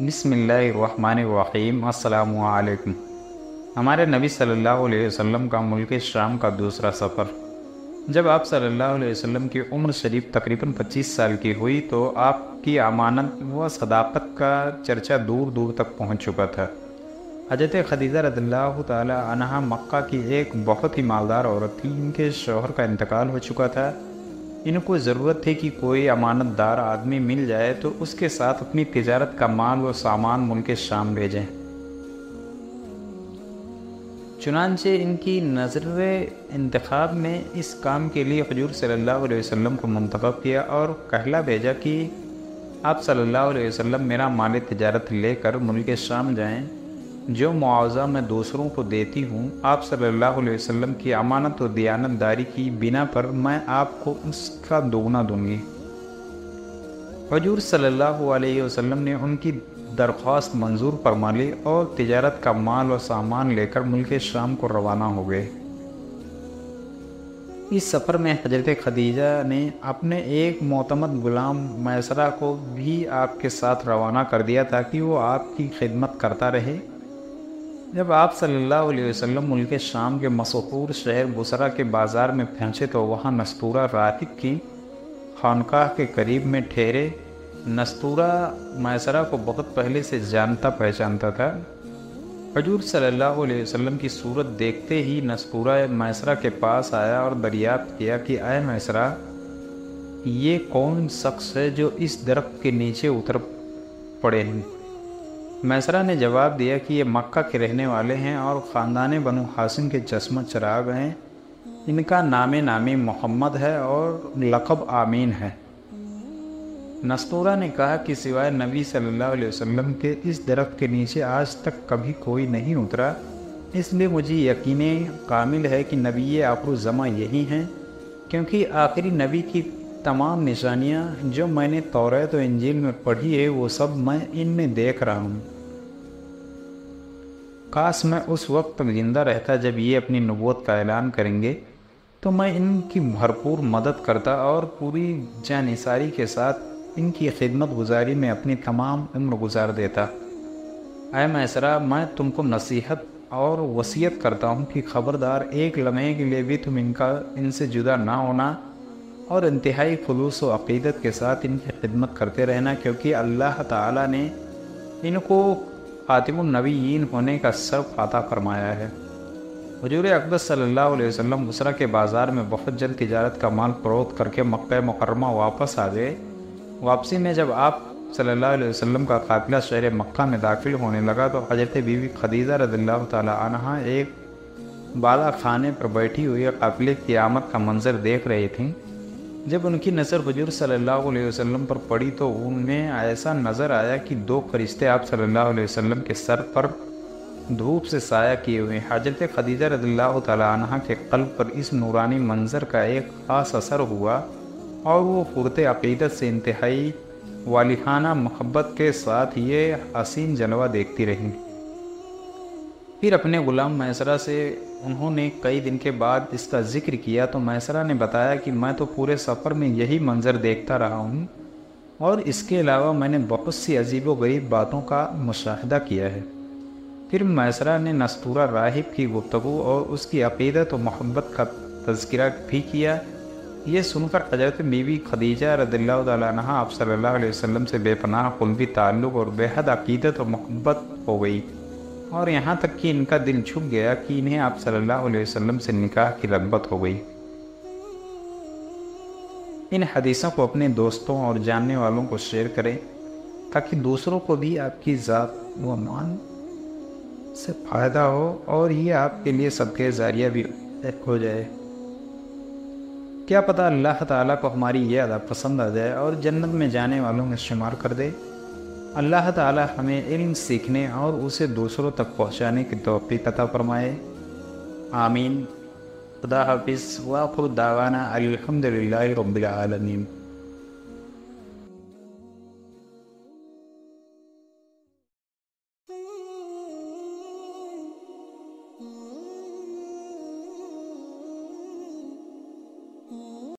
बिसमीम असलकुम हमारे नबी सल्लल्लाहु अलैहि वसल्लम का मुल्क शाम का दूसरा सफ़र। जब आप सल्लल्लाहु अलैहि वसल्लम की उम्र शरीफ तकरीबन 25 साल की हुई तो आपकी अमानत व सदाकत का चर्चा दूर दूर तक पहुँच चुका था। हज़रत खदीजा रदल्ला तहा मक्का की एक बहुत ही मालदार औरत थी। इनके शोहर का इंतकाल हो चुका था। इनको ज़रूरत थी कि कोई अमानतदार आदमी मिल जाए तो उसके साथ अपनी तिजारत का माल व सामान मुल्क शाम भेजें। चुनानचे इनकी नज़र इंतखब ने इस काम के लिए हजूर अलैहि वसल्लम को मंतखब किया और कहला भेजा कि आप सल्लल्लाहु अलैहि वसल्लम मेरा माल तजारत लेकर मुल्क शाम जाएँ। जो मुआवजा मैं दूसरों को देती हूँ, आप सल्लल्लाहु अलैहि वसल्लम की अमानत और दयानतदारी की बिना पर मैं आपको उसका दोगुना दूँगी। हजूर सल्लल्लाहु अलैहि वसल्लम ने उनकी दरख्वास्त मंजूर फरमा ली और तिजारत का माल और सामान लेकर मुल्क शाम को रवाना हो गए। इस सफ़र में हज़रत खदीजा ने अपने एक मोतमद ग़ुलाम मैसरा को भी आपके साथ रवाना कर दिया ताकि वो आपकी खिदमत करता रहे। जब आप सल्लल्लाहु अलैहि वसल्लम मुल्क शाम के मशहूर शहर बुसरा के बाज़ार में पहुँचे तो वहाँ नस्तूरा राहिब की खानकाह के करीब में ठहरे। नस्तूरा मैसरा को बहुत पहले से जानता पहचानता था। हजूर सल्लल्लाहु अलैहि वसल्लम की सूरत देखते ही नस्तूरा मैसरा के पास आया और दरियाफ्त किया कि आए मैसरा, ये कौन शख्स है जो इस दरख्त के नीचे उतर पड़े हैं? मैसरा ने जवाब दिया कि ये मक्का के रहने वाले हैं और ख़ानदान बनु हासिम के चश्मा चराग हैं। इनका नाम नामी मोहम्मद है और लकब आमीन है। नस्तूरा ने कहा कि सिवाय नबी सल्लल्लाहु अलैहि वसल्लम के इस दरख्त के नीचे आज तक कभी कोई नहीं उतरा। इसलिए मुझे यकीन कामिल है कि नबी आखरुज़मा यही हैं, क्योंकि आखिरी नबी की तमाम निशानियाँ जो मैंने तौरत तो इंजील में पढ़ी है, वो सब मैं इनमें देख रहा हूँ। काश मैं उस वक्त तक ज़िंदा रहता जब ये अपनी नबूत का ऐलान करेंगे तो मैं इनकी भरपूर मदद करता और पूरी जानिसारी के साथ इनकी खिदमत गुजारी में अपनी तमाम उम्र गुजार देता। अय मैसरा, मैं तुमको नसीहत और वसीयत करता हूँ कि ख़बरदार एक लम्हे के लिए भी तुम इनका, इनसे जुदा ना होना और इंतहाई खलूस व अक़ीदत के साथ इनकी खिदमत करते रहना, क्योंकि अल्लाह ताला ने इनको ख़ातिमुलनबीन होने का सर्फ आता फरमाया है। हजूर अकबर अलैहि वसल्लम उसरा के बाज़ार में बहुत जल्द तजारत का माल फरोख्त करके मक्का मुकरमा वापस आ गए। वापसी में जब आप अलैहि वसल्लम का काफिला शहर मक्का में दाखिल होने लगा तो हज़रत बीवी खदीजा रदल्ला तहा एक बाला खाने पर बैठी हुई काफिले की आमद का मंजर देख रही थी। जब उनकी नज़र हजूर सल्लल्लाहु अलैहि वसल्लम पर पड़ी तो उनमें ऐसा नज़र आया कि दो फरिश्ते आप सल्लल्लाहु अलैहि वसल्लम के सर पर धूप से साया किए हुए हज़रत खदीजा रदल्ला तह के कल्ब पर इस नूरानी मंज़र का एक ख़ास असर हुआ और वो पुरत अकीदत से इंतहाई वालिहाना मोहब्बत के साथ ये हसीन जलवा देखती रहीं। फिर अपने ग़ुलाम मैसरा से उन्होंने कई दिन के बाद इसका ज़िक्र किया तो मैसरा ने बताया कि मैं तो पूरे सफ़र में यही मंज़र देखता रहा हूँ और इसके अलावा मैंने बहुत सी अजीब व गरीब बातों का मुशाह किया है। फिर मैसरा ने नस्तूरा राहिब की गुफ्तु और उसकी अकीदत व मोहब्बत का तस्करा भी किया। ये सुनकर हज़रत बीवी खदीजा रदल्ला आप अलैहि वसल्लम से बेपनाह, कुलबी ताल्लुक़ और बेहद अकीदत और मोहब्बत हो गई। और यहाँ तक कि इनका दिल छुप गया कि इन्हें आप सल्लल्लाहु अलैहि वसल्लम से निकाह की रगबत हो गई। इन हदीसों को अपने दोस्तों और जानने वालों को शेयर करें, ताकि दूसरों को भी आपकी ज़ात व मान से फ़ायदा हो और ये आपके लिए सबके ज़ारिया भी हो जाए। क्या पता अल्लाह ताला को हमारी ये अदा पसंद आ जाए और जन्नत में जाने वालों में शुमार कर दे। अल्लाह ताला हमें इल्म सीखने और उसे दूसरों तक पहुँचाने की तोफ़ी कता फरमाए। आमीन। खुदा हाफिज़। वाखुर दावाना अलहमदिल्ला रबालमीन